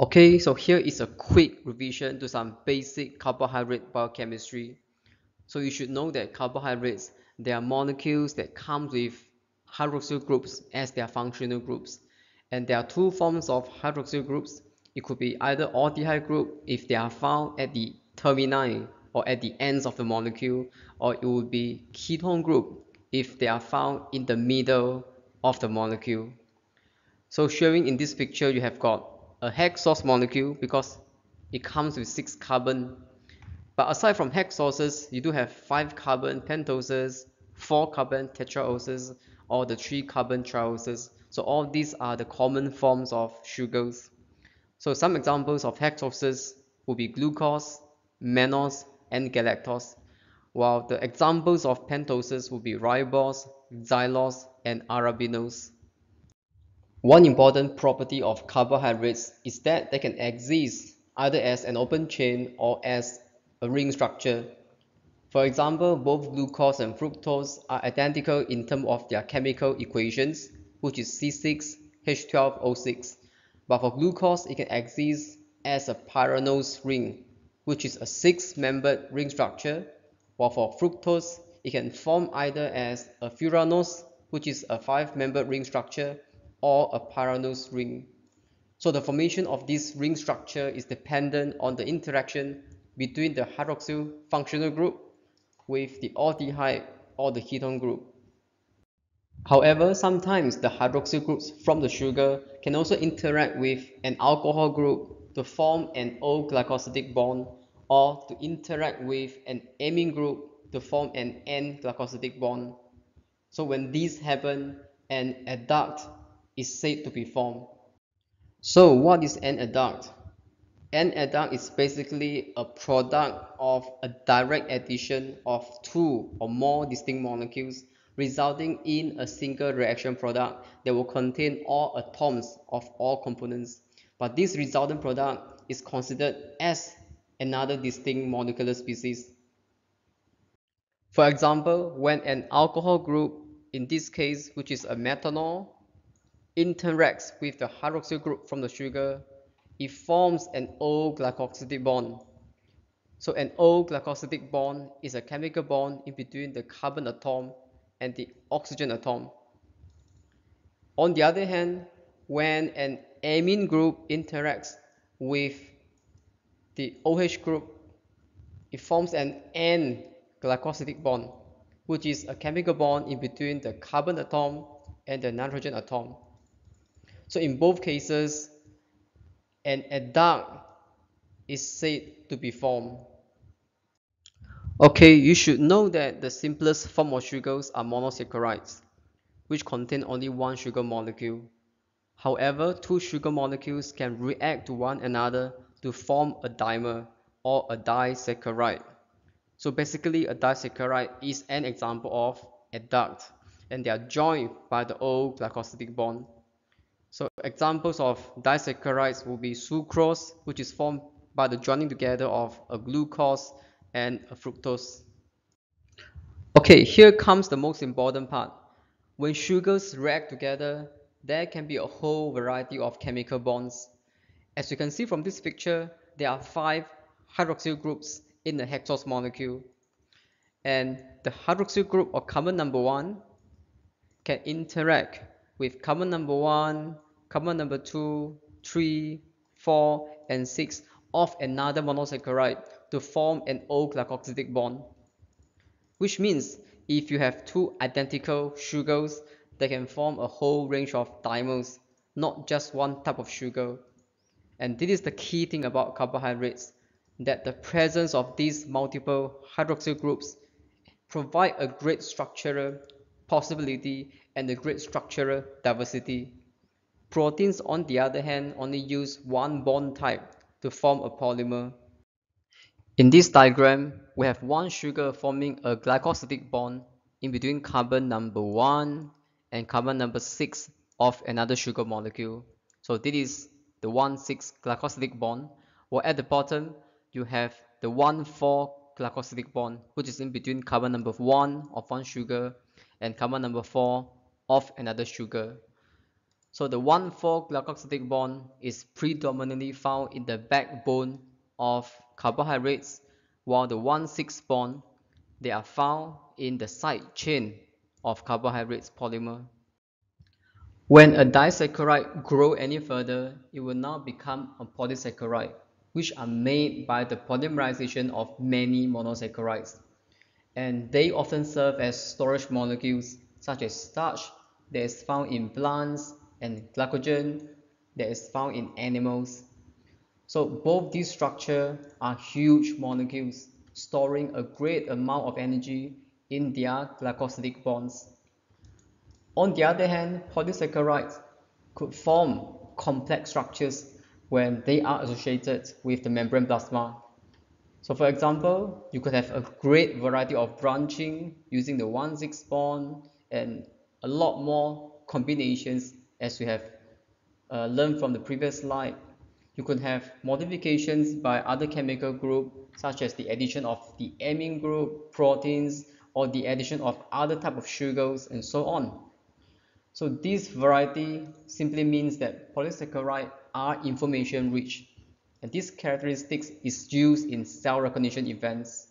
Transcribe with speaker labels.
Speaker 1: Okay, so here is a quick revision to some basic carbohydrate biochemistry. So you should know that carbohydrates, they are molecules that come with hydroxyl groups as their functional groups. And there are two forms of hydroxyl groups. It could be either aldehyde group if they are found at the termini or at the ends of the molecule, or it would be ketone group if they are found in the middle of the molecule. So showing in this picture, you have got a hexose molecule because it comes with six carbon. But aside from hexoses you do have five carbon pentoses four carbon tetraoses or the three carbon trioses. So all these are the common forms of sugars. So some examples of hexoses would be glucose mannose and galactose while the examples of pentoses would be ribose xylose and arabinose one important property of carbohydrates is that they can exist either as an open chain or as a ring structure. For example, both glucose and fructose are identical in terms of their chemical equations, which is C6H12O6. But for glucose, it can exist as a pyranose ring, which is a six-membered ring structure, while for fructose, it can form either as a furanose, which is a five-membered ring structure, or a pyranose ring. So the formation of this ring structure is dependent on the interaction between the hydroxyl functional group with the aldehyde or the ketone group. However, sometimes the hydroxyl groups from the sugar can also interact with an alcohol group to form an O-glycosidic bond or to interact with an amine group to form an N-glycosidic bond. So when these happen, an adduct is said to be formed. So what is an adduct? An adduct is basically a product of a direct addition of two or more distinct molecules resulting in a single reaction product that will contain all atoms of all components. But this resultant product is considered as another distinct molecular species. For example, when an alcohol group, in this case which is a methanol, interacts with the hydroxyl group from the sugar, it forms an O-glycosidic bond. So an O-glycosidic bond is a chemical bond in between the carbon atom and the oxygen atom. On the other hand, when an amine group interacts with the OH group, it forms an N-glycosidic bond, which is a chemical bond in between the carbon atom and the nitrogen atom. So in both cases, an adduct is said to be formed. Okay, you should know that the simplest form of sugars are monosaccharides, which contain only one sugar molecule. However, two sugar molecules can react to one another to form a dimer or a disaccharide. So basically, a disaccharide is an example of adduct, and they are joined by the O-glycosidic bond. So examples of disaccharides will be sucrose, which is formed by the joining together of a glucose and a fructose. Okay, here comes the most important part. When sugars react together, there can be a whole variety of chemical bonds. As you can see from this picture, there are five hydroxyl groups in the hexose molecule. And the hydroxyl group or carbon number one can interact with carbon number 1, carbon number 2, 3, 4, and 6 of another monosaccharide to form an O-glycosidic bond. Which means if you have two identical sugars, they can form a whole range of dimers, not just one type of sugar. And this is the key thing about carbohydrates, that the presence of these multiple hydroxyl groups provide a great structural possibility and the great structural diversity. Proteins, on the other hand, only use one bond type to form a polymer. In this diagram, we have one sugar forming a glycosidic bond in between carbon number 1 and carbon number 6 of another sugar molecule. So this is the 1,6 glycosidic bond, while at the bottom you have the 1,4 glycosidic bond, which is in between carbon number 1 of one sugar and carbon number 4 of another sugar. So the 1,4 glycosylated bond is predominantly found in the backbone of carbohydrates, while the 1,6 bond, they are found in the side chain of carbohydrates polymer. When a disaccharide grow any further, it will now become a polysaccharide, which are made by the polymerization of many monosaccharides. And they often serve as storage molecules such as starch that is found in plants and glycogen that is found in animals. So both these structures are huge molecules storing a great amount of energy in their glycosidic bonds. On the other hand, polysaccharides could form complex structures when they are associated with the membrane plasma. So for example, you could have a great variety of branching using the 1,6 bond and a lot more combinations as we have uh, learned from the previous slide. You could have modifications by other chemical group such as the addition of the amine group, proteins, or the addition of other type of sugars and so on. So this variety simply means that polysaccharides are information rich and this characteristics is used in cell recognition events